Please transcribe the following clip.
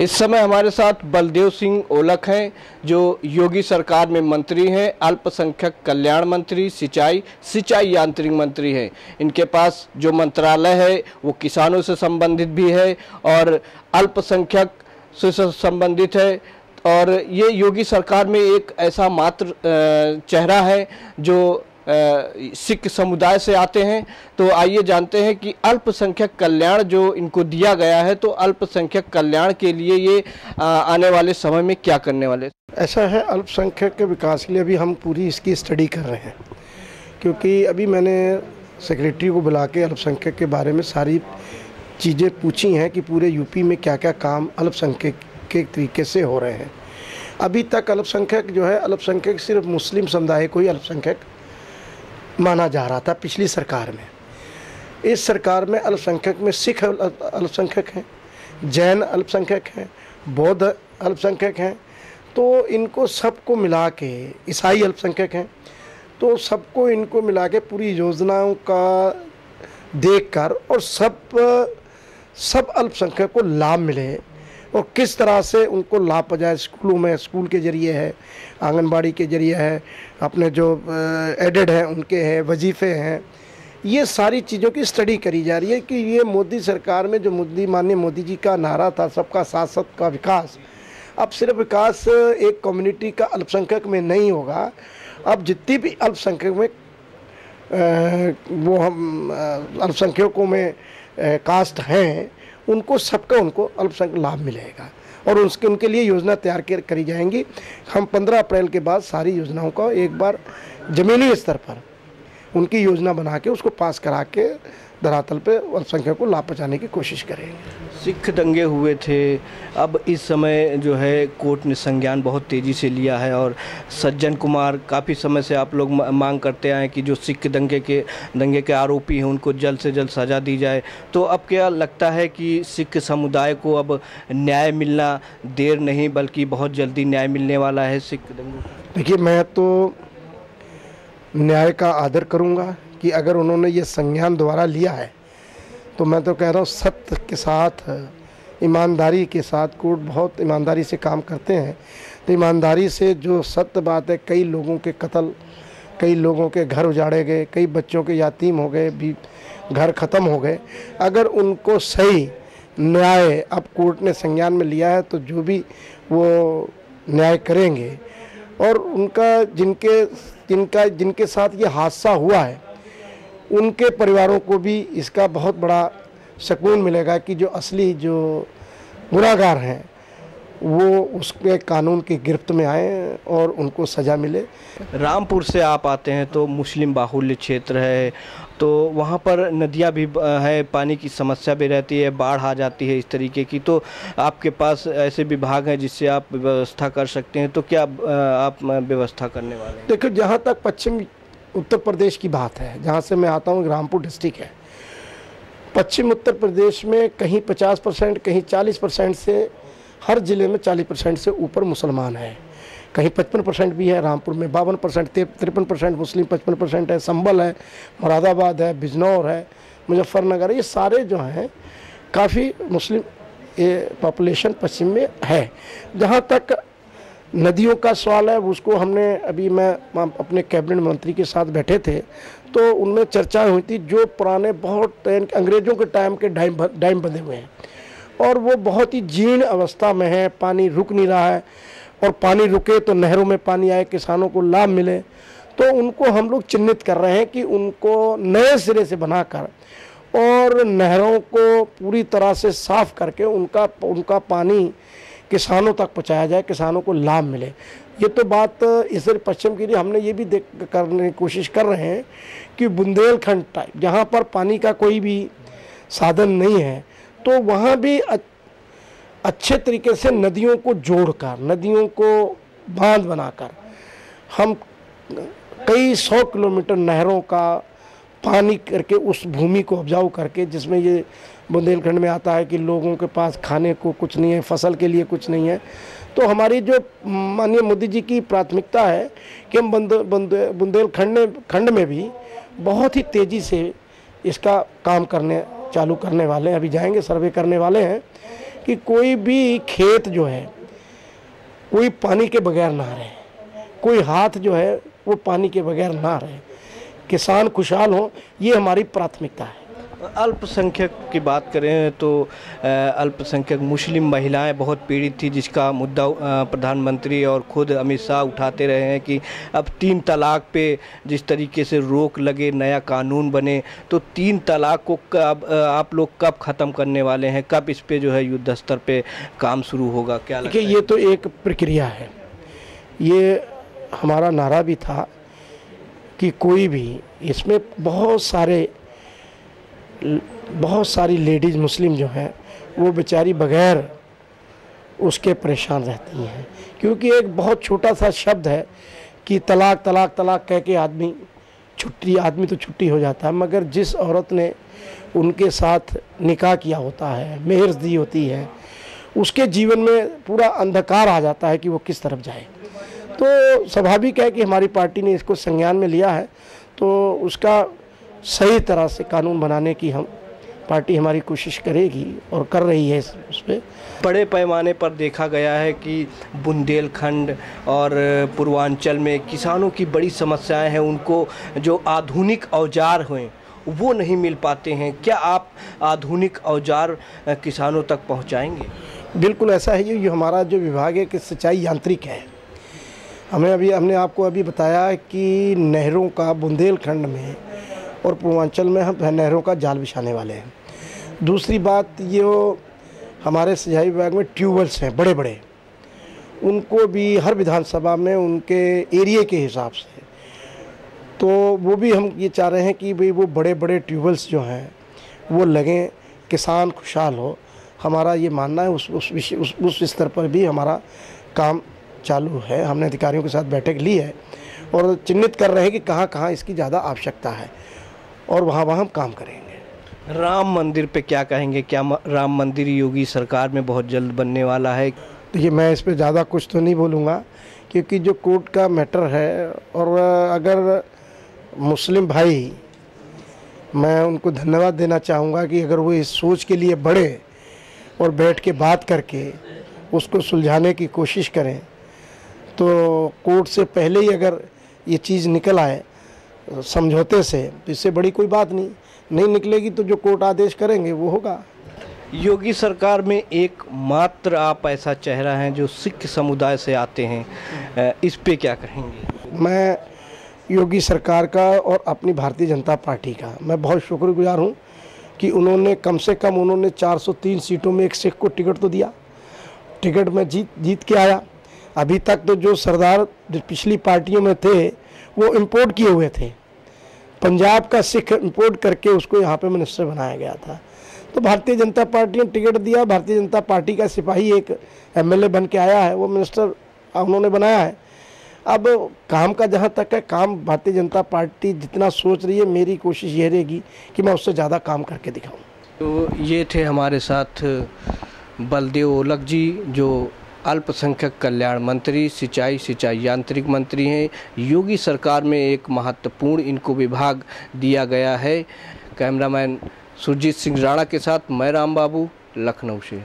इस समय हमारे साथ बलदेव सिंह ओलख हैं, जो योगी सरकार में मंत्री हैं, अल्पसंख्यक कल्याण मंत्री, सिंचाई सिंचाई यांत्रिक मंत्री हैं। इनके पास जो मंत्रालय है, वो किसानों से संबंधित भी है और अल्पसंख्यक से संबंधित है। और ये योगी सरकार में एक ऐसा मात्र चेहरा है, जो सिख समुदाय से आते हैं तो आइए जानते हैं कि अल्पसंख्यक कल्याण जो इनको दिया गया है तो अल्पसंख्यक कल्याण के लिए ये आने वाले समय में क्या करने वाले ऐसा है, अल्पसंख्यक के विकास के लिए अभी हम पूरी इसकी स्टडी कर रहे हैं। क्योंकि अभी मैंने सेक्रेटरी को बुला के अल्पसंख्यक के बारे में सारी चीज़ें पूछी हैं कि पूरे यूपी में क्या क्या काम अल्पसंख्यक के तरीके से हो रहे हैं। अभी तक अल्पसंख्यक जो है, अल्पसंख्यक सिर्फ़ मुस्लिम समुदाय को ही अल्पसंख्यक माना जा रहा था पिछली सरकार में। इस सरकार में अल्पसंख्यक में सिख अल्पसंख्यक हैं, जैन अल्पसंख्यक हैं, बौद्ध अल्पसंख्यक हैं तो इनको सबको मिला के, ईसाई अल्पसंख्यक हैं तो सबको इनको मिला के पूरी योजनाओं का देखकर और सब सब अल्पसंख्यक को लाभ मिले। और किस तरह से उनको लाभ पहुँचाए स्कूलों में, स्कूल के ज़रिए है, आंगनबाड़ी के ज़रिए है, अपने जो एडेड हैं, उनके हैं, वजीफ़े हैं, ये सारी चीज़ों की स्टडी करी जा रही है कि ये मोदी सरकार में जो मोदी, माननीय मोदी जी का नारा था, सबका साथ सबका विकास, अब सिर्फ़ विकास एक कम्युनिटी का अल्पसंख्यक में नहीं होगा, अब जितनी भी अल्पसंख्यक में वो हम अल्पसंख्यकों में कास्ट हैं उनको, सबका उनको अल्पसंख्यक लाभ मिलेगा और उसके, उनके लिए योजना तैयार करी जाएँगी। हम 15 अप्रैल के बाद सारी योजनाओं का एक बार ज़मीनी स्तर पर उनकी योजना बना के उसको पास करा के धरातल पे अल्पसंख्यक को लाभ पहुँचाने की कोशिश करेंगे। सिख दंगे हुए थे। अब इस समय जो है कोर्ट ने संज्ञान बहुत तेज़ी से लिया है और सज्जन कुमार काफ़ी समय से आप लोग मांग करते आए कि जो सिख दंगे के दंगे के आरोपी हैं उनको जल्द से जल्द सज़ा दी जाए। तो अब क्या लगता है कि सिख समुदाय को अब न्याय मिलना देर नहीं बल्कि बहुत जल्दी न्याय मिलने वाला है सिख दंगों देखिए मैं तो न्याय का आदर करूँगा कि अगर उन्होंने ये संज्ञान द्वारा लिया है तो मैं तो कह रहा हूँ सत्य के साथ, ईमानदारी के साथ कोर्ट बहुत ईमानदारी से काम करते हैं। तो ईमानदारी से जो सत्य बात है, कई लोगों के कत्ल, कई लोगों के घर उजाड़े गए, कई बच्चों के यातीम हो गए, भी घर ख़त्म हो गए। अगर उनको सही न्याय अब कोर्ट ने संज्ञान में लिया है तो जो भी वो न्याय करेंगे। और उनका जिनके, जिनका, जिनके साथ ये हादसा हुआ है उनके परिवारों को भी इसका बहुत बड़ा सुकून मिलेगा कि जो असली जो गुनागार हैं वो उसके कानून की गिरफ्त में आए और उनको सज़ा मिले। रामपुर से आप आते हैं तो मुस्लिम बाहुल्य क्षेत्र है तो वहाँ पर नदियाँ भी है पानी की समस्या भी रहती है बाढ़ आ जाती है इस तरीके की तो आपके पास ऐसे विभाग हैं जिससे आप व्यवस्था कर सकते हैं तो क्या आप व्यवस्था करने वाले हैं? देखो जहाँ तक पश्चिम उत्तर प्रदेश की बात है, जहाँ से मैं आता हूँ, रामपुर डिस्ट्रिक्ट है। पश्चिम उत्तर प्रदेश में कहीं 50 परसेंट, कहीं 40 परसेंट से हर ज़िले में 40 परसेंट से ऊपर मुसलमान हैं। कहीं 55 परसेंट भी है रामपुर में, बावन परसेंट तिरपन परसेंट मुस्लिम, पचपन परसेंट है, संबल है, मुरादाबाद है, बिजनौर है, मुजफ्फरनगर, ये सारे जो हैं, काफ़ी मुस्लिम, ये पॉपुलेशन पश्चिम में है। जहाँ तक नदियों का सवाल है, उसको हमने अभी मैं अपने कैबिनेट मंत्री के साथ बैठे थे तो उनमें चर्चा हुई थी जो पुराने बहुत अंग्रेज़ों के टाइम के डैम डैम बंधे हुए हैं। और वो बहुत ही जीर्ण अवस्था में है, पानी रुक नहीं रहा है, और पानी रुके तो नहरों में पानी आए, किसानों को लाभ मिले। तो उनको हम लोग चिन्हित कर रहे हैं कि उनको नए सिरे से बनाकर और नहरों को पूरी तरह से साफ़ करके उनका उनका पानी किसानों तक पहुँचाया जाए, किसानों को लाभ मिले। ये तो बात इस पश्चिम के लिए हमने ये भी देख करने की कोशिश कर रहे हैं कि बुंदेलखंड टाइप जहाँ पर पानी का कोई भी साधन नहीं है तो वहाँ भी अच्छे तरीके से नदियों को जोड़कर, नदियों को बाँध बनाकर, हम कई सौ किलोमीटर नहरों का पानी करके उस भूमि को उपजाऊ करके, जिसमें ये बुंदेलखंड में आता है कि लोगों के पास खाने को कुछ नहीं है, फ़सल के लिए कुछ नहीं है। तो हमारी जो माननीय मोदी जी की प्राथमिकता है कि हम बंद बुंदेलखंड खंड में भी बहुत ही तेज़ी से इसका काम करने, चालू करने वाले हैं। अभी जाएँगे, सर्वे करने वाले हैं कि कोई भी खेत जो है, कोई पानी के बगैर ना रहे। कोई हाथ जो है, वो पानी के बगैर ना रहे। किसान खुशहाल हों ये हमारी प्राथमिकता है। अल्पसंख्यक की बात करें तो अल्पसंख्यक मुस्लिम महिलाएँ बहुत पीड़ित थी जिसका मुद्दा प्रधानमंत्री और खुद अमित शाह उठाते रहे हैं कि अब तीन तलाक पे जिस तरीके से रोक लगे नया कानून बने तो तीन तलाक को कब आप लोग कब ख़त्म करने वाले हैं? कब इस पे जो है युद्ध स्तर पे काम शुरू होगा? क्या देखिए ये तो एक प्रक्रिया है। ये हमारा नारा भी था कि कोई भी, इसमें बहुत सारे, बहुत सारी लेडीज़ मुस्लिम जो हैं, वो बेचारी बगैर उसके परेशान रहती हैं। क्योंकि एक बहुत छोटा सा शब्द है कि तलाक तलाक तलाक कह के आदमी, छुट्टी, आदमी तो छुट्टी हो जाता है, मगर जिस औरत ने उनके साथ निकाह किया होता है, मेहर दी होती है, उसके जीवन में पूरा अंधकार आ जाता है कि वो किस तरफ़ जाए तो स्वाभाविक है कि हमारी पार्टी ने इसको संज्ञान में लिया है तो उसका सही तरह से कानून बनाने की हम पार्टी हमारी कोशिश करेगी और कर रही है उस पर बड़े पैमाने पर देखा गया है कि बुंदेलखंड और पूर्वांचल में किसानों की बड़ी समस्याएँ हैं उनको जो आधुनिक औज़ार हुए वो नहीं मिल पाते हैं। क्या आप आधुनिक औज़ार किसानों तक पहुंचाएँगे? बिल्कुल ऐसा है ये हमारा जो विभाग है कि सिंचाई यांत्रिक है। हमें अभी, हमने आपको अभी बताया कि नहरों का बुंदेलखंड में और पूर्वांचल में हम नहरों का जाल बिछाने वाले हैं। दूसरी बात ये वो हमारे सिंचाई विभाग में ट्यूबवेल्स हैं बड़े बड़े उनको भी हर विधानसभा में उनके एरिए के हिसाब से। तो वो भी हम ये चाह रहे हैं कि भाई वो बड़े बड़े ट्यूबवेल्स जो हैं, वो लगें, किसान खुशहाल हो। हमारा ये मानना है, उस उस उस उस स्तर पर भी हमारा काम चालू है हमने अधिकारियों के साथ बैठक ली है और चिन्हित कर रहे हैं कि कहाँ कहाँ इसकी ज़्यादा आवश्यकता है और वहाँ वहाँ हम काम करेंगे। राम मंदिर पे क्या कहेंगे? क्या राम मंदिर योगी सरकार में बहुत जल्द बनने वाला है? देखिए मैं इस पर ज़्यादा कुछ तो नहीं बोलूँगा क्योंकि जो कोर्ट का मैटर है और अगर मुस्लिम भाई मैं उनको धन्यवाद देना चाहूँगा कि अगर वो इस सोच के लिए बढ़े और बैठ के बात करके उसको सुलझाने की कोशिश करें तो कोर्ट से पहले ही अगर ये चीज़ निकल आए समझौते से तो इससे बड़ी कोई बात नहीं। नहीं निकलेगी तो जो कोर्ट आदेश करेंगे वो होगा। योगी सरकार में एक मात्र आप ऐसा चेहरा हैं जो सिख समुदाय से आते हैं। इस पे क्या कहेंगे? मैं योगी सरकार का और अपनी भारतीय जनता पार्टी का मैं बहुत शुक्रगुजार हूँ कि उन्होंने कम से कम उन्होंने 403 सीटों में एक सिख को टिकट तो दिया। टिकट में जीत जीत के आया। अभी तक तो जो सरदार पिछली पार्टियों में थे, वो इंपोर्ट किए हुए थे। पंजाब का सिख इंपोर्ट करके उसको यहाँ पे मिनिस्टर बनाया गया था। तो भारतीय जनता पार्टी ने टिकट दिया। भारतीय जनता पार्टी का सिपाही एक एमएलए बन के आया है, वो मिनिस्टर उन्होंने बनाया है। अब काम का जहाँ तक है, काम भारतीय जनता पार्टी जितना सोच रही है, मेरी कोशिश ये रहेगी कि मैं उससे ज़्यादा काम करके दिखाऊँ। तो ये थे हमारे साथ बलदेव ओलक जी, जो अल्पसंख्यक कल्याण मंत्री, सिंचाई सिंचाई यांत्रिक मंत्री हैं। योगी सरकार में एक महत्वपूर्ण इनको विभाग दिया गया है। कैमरामैन सुरजीत सिंह राणा के साथ मैं राम बाबू, लखनऊ से।